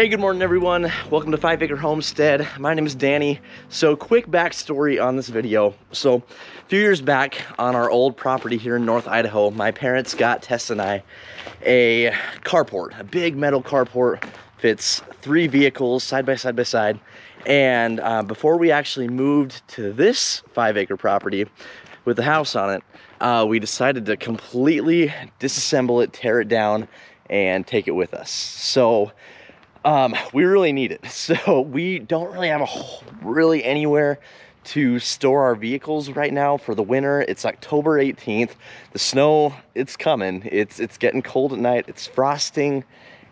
Hey, good morning everyone. Welcome to Five Acre Homestead. My name is Danny. So quick backstory on this video. So a few years back on our old property here in North Idaho, my parents got Tess and I a carport, a big metal carport, fits three vehicles side by side by side. And uh, before we actually moved to this five acre property with the house on it, uh, we decided to completely disassemble it, tear it down, and take it with us. So um, we really need it. So we don't really have a really anywhere to store our vehicles right now for the winter. It's October 18th. The snow, it's coming. It's it's getting cold at night. It's frosting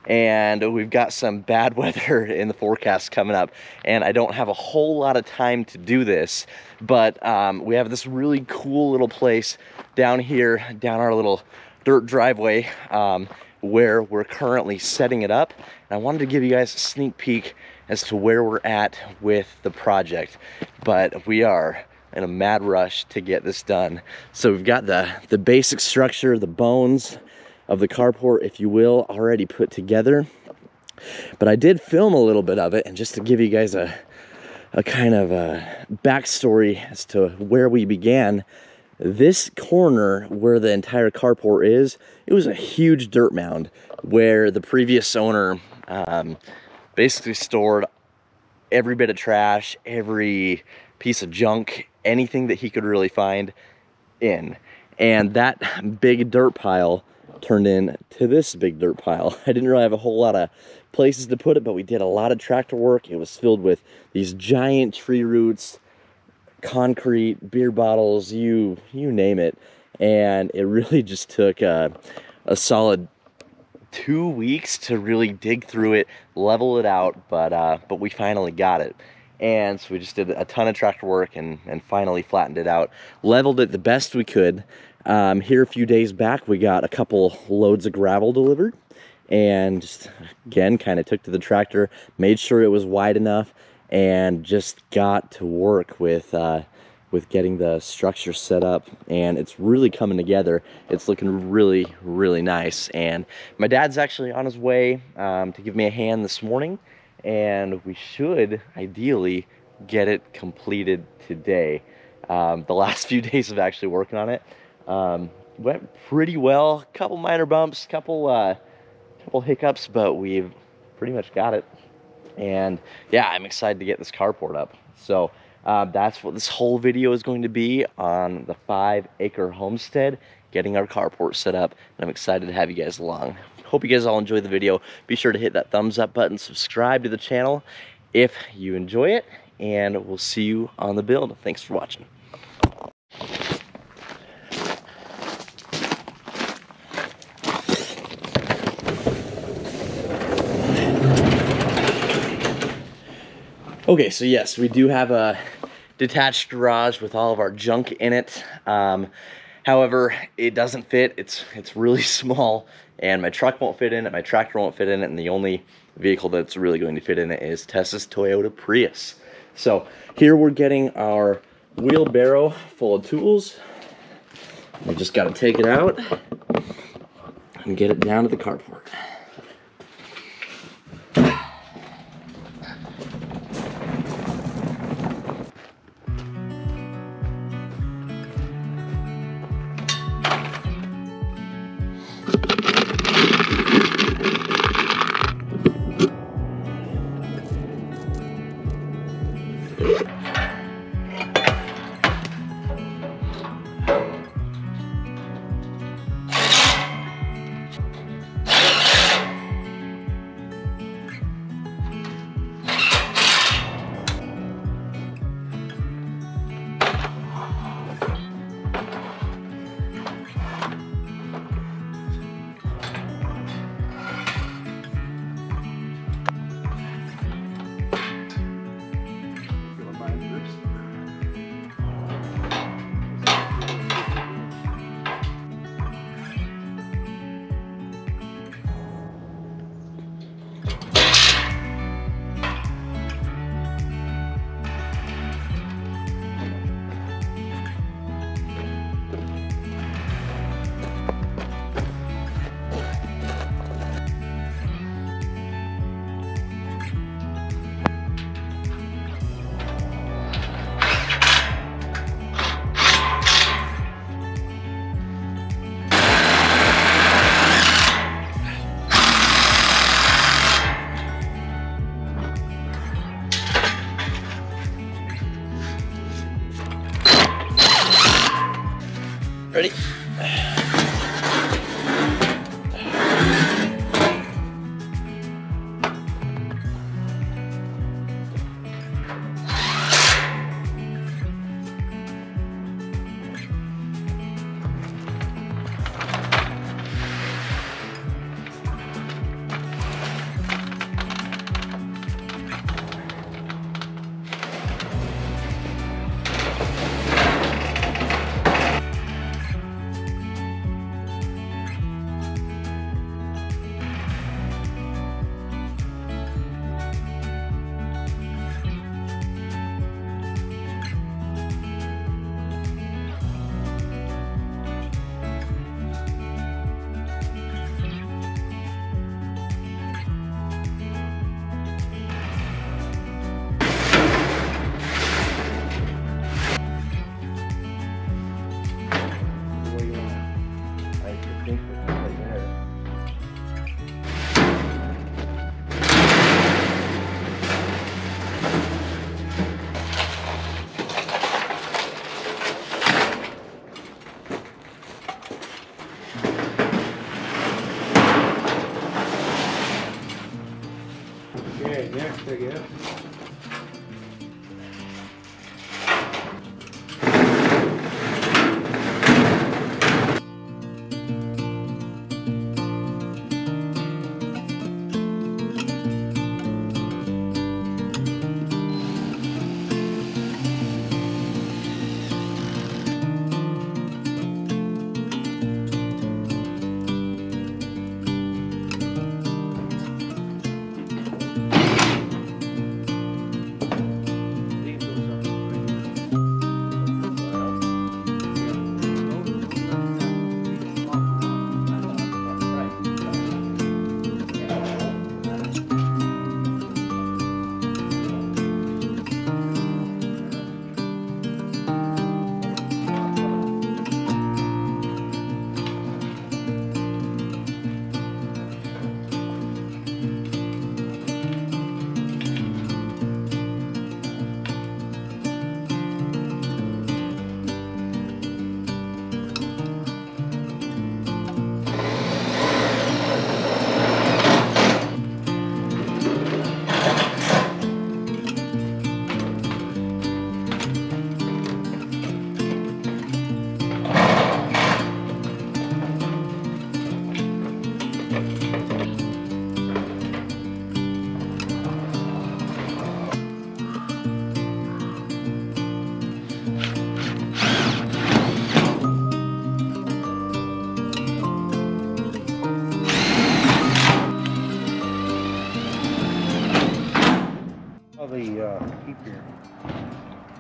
and we've got some bad weather in the forecast coming up and I don't have a whole lot of time to do this but um, we have this really cool little place down here down our little dirt driveway um, where we're currently setting it up. And I wanted to give you guys a sneak peek as to where we're at with the project. But we are in a mad rush to get this done. So we've got the, the basic structure, the bones of the carport, if you will, already put together. But I did film a little bit of it, and just to give you guys a, a kind of a backstory as to where we began, this corner where the entire carport is, it was a huge dirt mound where the previous owner um, basically stored every bit of trash, every piece of junk, anything that he could really find in. And that big dirt pile turned into this big dirt pile. I didn't really have a whole lot of places to put it, but we did a lot of tractor work. It was filled with these giant tree roots, concrete, beer bottles, you you name it. And it really just took a, a solid two weeks to really dig through it, level it out, but uh, but we finally got it. And so we just did a ton of tractor work and, and finally flattened it out, leveled it the best we could. Um, here a few days back, we got a couple loads of gravel delivered and just, again, kind of took to the tractor, made sure it was wide enough, and just got to work with uh, with getting the structure set up and it's really coming together. It's looking really really nice and my dad's actually on his way um, to give me a hand this morning and we should ideally get it completed today. Um, the last few days of actually working on it um, went pretty well. A couple minor bumps couple uh, couple hiccups but we've pretty much got it and yeah, I'm excited to get this carport up. So uh, that's what this whole video is going to be on the five acre homestead, getting our carport set up. And I'm excited to have you guys along. Hope you guys all enjoy the video. Be sure to hit that thumbs up button, subscribe to the channel if you enjoy it, and we'll see you on the build. Thanks for watching. Okay, so yes, we do have a detached garage with all of our junk in it. Um, however, it doesn't fit. It's it's really small, and my truck won't fit in it. My tractor won't fit in it, and the only vehicle that's really going to fit in it is Tessa's Toyota Prius. So here we're getting our wheelbarrow full of tools. We just got to take it out and get it down to the carport. Okay, next I guess.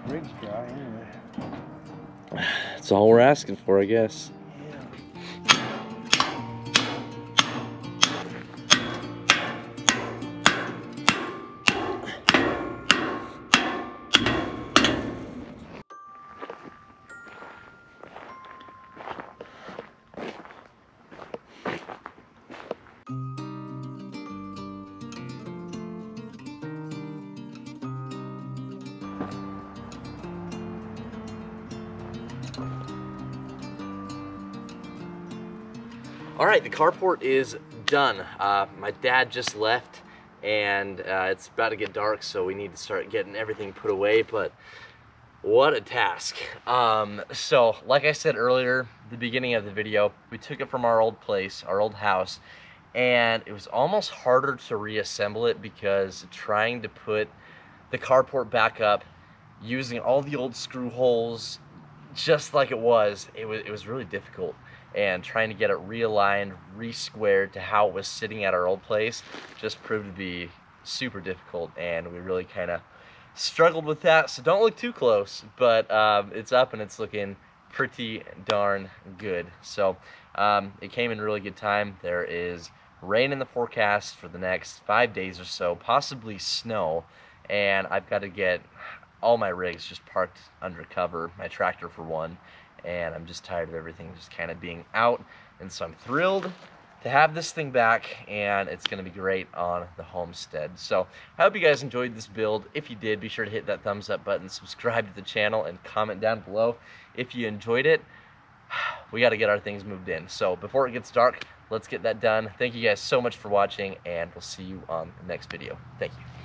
Rigs dry anyway. That's all we're asking for, I guess. All right, the carport is done. Uh, my dad just left and uh, it's about to get dark, so we need to start getting everything put away, but what a task. Um, so, like I said earlier, the beginning of the video, we took it from our old place, our old house, and it was almost harder to reassemble it because trying to put the carport back up using all the old screw holes just like it was, it was, it was really difficult and trying to get it realigned, re-squared to how it was sitting at our old place just proved to be super difficult and we really kind of struggled with that. So don't look too close, but um, it's up and it's looking pretty darn good. So um, it came in really good time. There is rain in the forecast for the next five days or so, possibly snow, and I've got to get all my rigs just parked under cover, my tractor for one, and I'm just tired of everything just kind of being out, and so I'm thrilled to have this thing back and it's going to be great on the homestead. So I hope you guys enjoyed this build. If you did, be sure to hit that thumbs up button, subscribe to the channel, and comment down below if you enjoyed it. we got to get our things moved in. So before it gets dark, let's get that done. Thank you guys so much for watching, and we'll see you on the next video. Thank you.